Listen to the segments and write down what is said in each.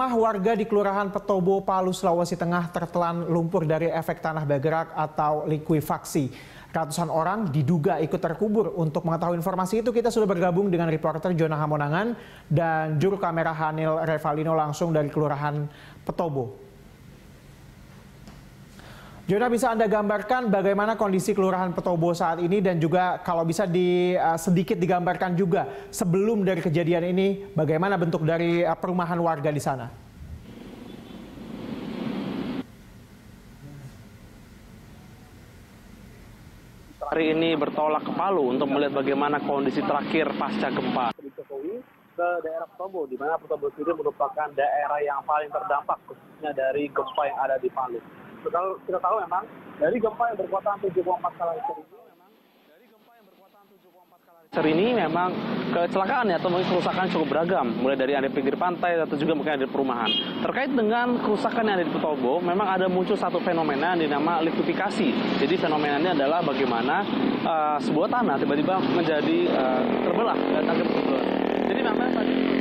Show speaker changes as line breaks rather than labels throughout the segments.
Rumah warga di Kelurahan Petobo, Palu, Sulawesi Tengah tertelan lumpur dari efek tanah bergerak atau likuifaksi. Ratusan orang diduga ikut terkubur. Untuk mengetahui informasi itu, kita sudah bergabung dengan reporter Jona Hamonangan dan juru kamera Hanil Revalino langsung dari Kelurahan Petobo. Jona bisa Anda gambarkan bagaimana kondisi Kelurahan Petobo saat ini dan juga kalau bisa di uh, sedikit digambarkan juga sebelum dari kejadian ini bagaimana bentuk dari uh, perumahan warga di sana.
Hari ini bertolak ke Palu untuk melihat bagaimana kondisi terakhir pasca gempa.
Jokowi ke daerah Petobo, di mana Petobo sendiri merupakan daerah yang paling terdampak khususnya dari gempa yang ada di Palu kita tahu, kita tahu memang dari gempa yang berkekuatan 7,4 skala Richter ini
Richter ini memang kecelakaan ya, atau kerusakan cukup beragam, mulai dari ada pinggir pantai atau juga mungkin ada perumahan. Terkait dengan kerusakan yang ada di Petobo, memang ada muncul satu fenomena yang dinama likuifikasi. Jadi fenomena ini adalah bagaimana uh, sebuah tanah tiba-tiba menjadi uh, terbelah dan terbelah. Jadi memang tadi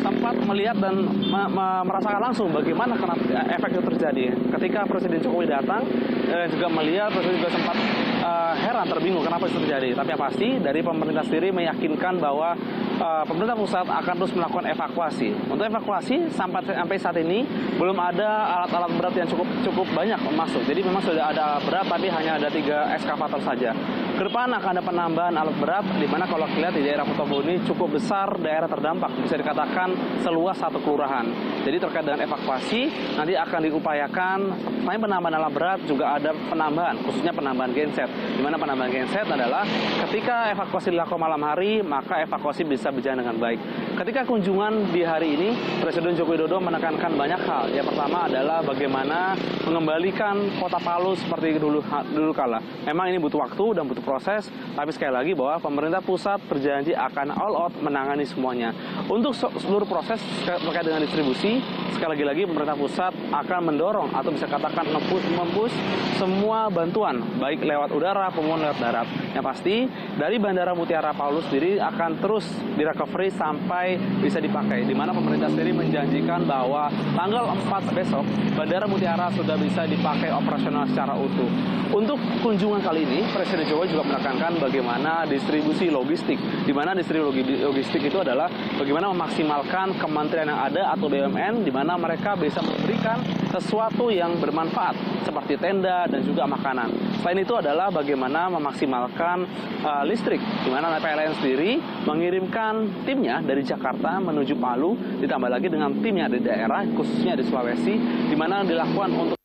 sempat melihat dan me me merasakan langsung bagaimana kenapa efek itu terjadi. Ketika Presiden Jokowi datang, eh, juga melihat Presiden juga sempat uh, heran terbingung kenapa itu terjadi. Tapi yang pasti dari pemerintah sendiri meyakinkan bahwa uh, pemerintah pusat akan terus melakukan evakuasi. Untuk evakuasi sampai sampai saat ini belum ada alat-alat berat yang cukup cukup banyak masuk. Jadi memang sudah ada berat tapi hanya ada tiga eskavator saja. Ke depan akan ada penambahan alat berat di mana kalau kita lihat di daerah Petobo ini cukup besar daerah terdampak bisa dikatakan seluas satu kelurahan. Jadi terkait dengan evakuasi nanti akan diupayakan selain penambahan alat berat juga ada penambahan khususnya penambahan genset di mana penambahan genset adalah ketika evakuasi dilakukan malam hari, maka evakuasi bisa berjalan dengan baik. Ketika kunjungan di hari ini, Presiden Joko Widodo menekankan banyak hal. Yang pertama adalah bagaimana mengembalikan kota Palu seperti dulu dulu kala. Memang ini butuh waktu dan butuh proses, tapi sekali lagi bahwa pemerintah pusat berjanji akan all out menangani semuanya. Untuk seluruh proses terkait dengan distribusi, sekali lagi lagi pemerintah pusat akan mendorong atau bisa katakan mempus mempus semua bantuan baik lewat udara maupun lewat darat. Yang pasti dari Bandara Mutiara Palu sendiri akan terus direcovery sampai bisa dipakai. Di mana pemerintah sendiri menjanjikan bahwa tanggal 4 besok Bandara Mutiara sudah bisa dipakai operasional secara utuh. Untuk kunjungan kali ini, Presiden Jokowi juga menekankan bagaimana distribusi logistik. Di mana distribusi logistik itu adalah bagaimana memaksimalkan kementerian yang ada atau BUMN di mana mereka bisa memberikan sesuatu yang bermanfaat seperti tenda dan juga makanan. Selain itu adalah bagaimana memaksimalkan uh, listrik, di mana PLN sendiri mengirimkan timnya dari Jakarta menuju Palu, ditambah lagi dengan timnya di daerah, khususnya di Sulawesi, di mana dilakukan untuk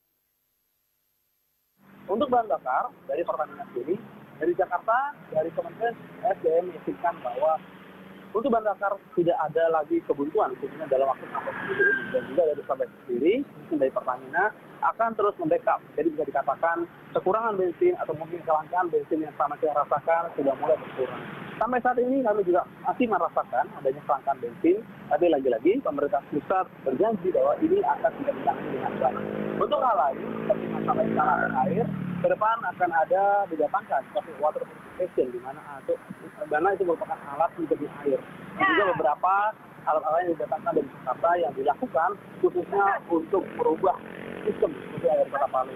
untuk bahan bakar dari Pertamina sendiri, dari Jakarta, dari Kementerian SDM meyakinkan bahwa untuk bahan bakar tidak ada lagi kebuntuan, khususnya dalam waktu sampai ini. Dan juga dari Sulawesi sendiri, dari Pertamina, akan terus membackup. Jadi bisa dikatakan kekurangan bensin atau mungkin kelangkaan bensin yang sama kita rasakan sudah mulai berkurang. Sampai saat ini kami juga masih merasakan adanya kelangkaan bensin, tapi lagi-lagi pemerintah pusat berjanji bahwa ini akan tidak ditangani dengan baik. Untuk hal lain, seperti masalah instalasan air, ke depan akan ada didatangkan seperti water purification di mana untuk karena itu merupakan alat menjadi air. Dan juga beberapa alat-alat yang didatangkan dari Jakarta yang dilakukan khususnya untuk merubah sistem seperti air kota Palu.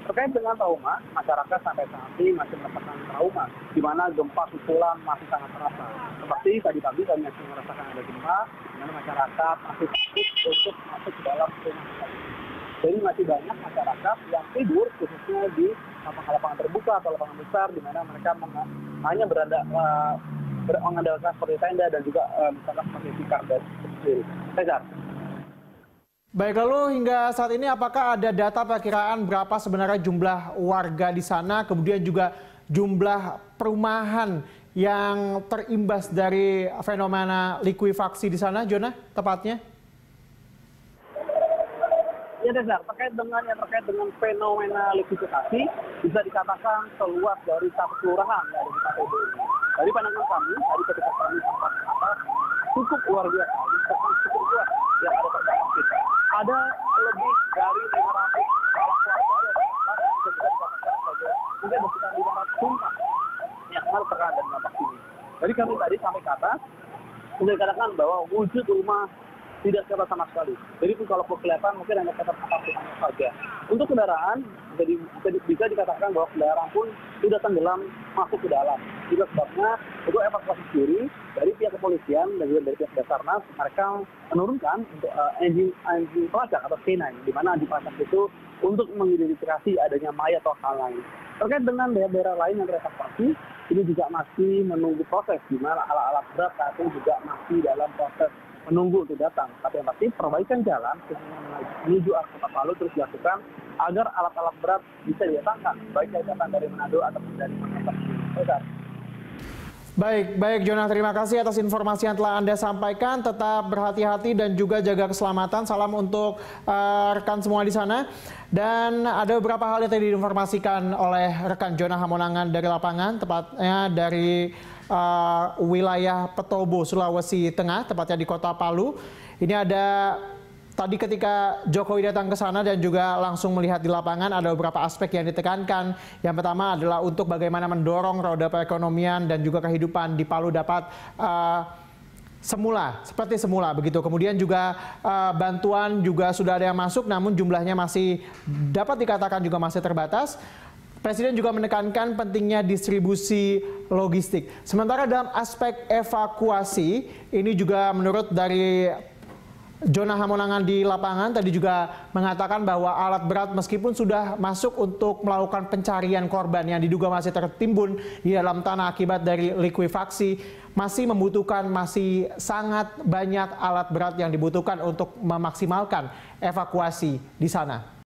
Terkait dengan trauma, masyarakat sampai saat ini masih merasakan trauma, di mana gempa susulan masih sangat terasa. Seperti tadi pagi kami masih merasakan ada gempa, di mana masyarakat masih takut untuk masuk ke dalam rumah Jadi masih banyak masyarakat yang tidur khususnya di lapangan-lapangan terbuka atau lapangan besar, di mana mereka hanya berada uh, mengandalkan seperti tenda dan juga uh, misalkan seperti tikar dan.
Baik, lalu hingga saat ini apakah ada data perkiraan berapa sebenarnya jumlah warga di sana, kemudian juga jumlah perumahan yang terimbas dari fenomena likuifaksi di sana, Jona, tepatnya?
Ya, Desar, terkait dengan yang terkait dengan fenomena likuifaksi, bisa dikatakan seluas dari satu kelurahan di KTB ini. Dari pandangan kami, dari ketika kami sempat atas, cukup luar biasa, cukup luas yang ada terdampak kita ada lebih dari 500 kepala keluarga yang terdapat bisa dikatakan sebagai mungkin ada sekitar 500 rumah yang harus terkena dampak ini. Jadi kami tadi sampai ke atas, sudah dikatakan bahwa wujud rumah tidak kelihatan sama sekali. Jadi pun kalau kelihatan mungkin hanya kelihatan apa saja. Untuk kendaraan jadi bisa, dikatakan bahwa kendaraan pun sudah tenggelam masuk ke dalam. Juga sebabnya untuk evakuasi sendiri dari pihak kepolisian dan juga dari pihak Basarnas mereka menurunkan untuk uh, engine engine pelacak atau K9 di mana di pelacak itu untuk mengidentifikasi adanya mayat atau hal lain. Terkait dengan daerah-daerah lain yang terevakuasi, ini juga masih menunggu proses di mana alat-alat berat saat ini juga masih dalam proses menunggu untuk datang. Tapi yang pasti perbaikan jalan menuju arah kota Palu terus dilakukan agar alat-alat berat bisa didatangkan, baik dari datang dari Manado ataupun dari Makassar.
Baik, baik Jonah, terima kasih atas informasi yang telah Anda sampaikan. Tetap berhati-hati dan juga jaga keselamatan. Salam untuk uh, rekan semua di sana. Dan ada beberapa hal yang tadi diinformasikan oleh rekan Jonah Hamonangan dari lapangan, tepatnya dari uh, wilayah Petobo, Sulawesi Tengah, tepatnya di kota Palu. Ini ada tadi ketika Jokowi datang ke sana dan juga langsung melihat di lapangan ada beberapa aspek yang ditekankan. Yang pertama adalah untuk bagaimana mendorong roda perekonomian dan juga kehidupan di Palu dapat uh, semula, seperti semula begitu. Kemudian juga uh, bantuan juga sudah ada yang masuk, namun jumlahnya masih dapat dikatakan juga masih terbatas. Presiden juga menekankan pentingnya distribusi logistik. Sementara dalam aspek evakuasi, ini juga menurut dari Jona Hamonangan di lapangan tadi juga mengatakan bahwa alat berat meskipun sudah masuk untuk melakukan pencarian korban yang diduga masih tertimbun di dalam tanah akibat dari likuifaksi masih membutuhkan masih sangat banyak alat berat yang dibutuhkan untuk memaksimalkan evakuasi di sana.